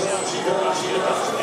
知り合った。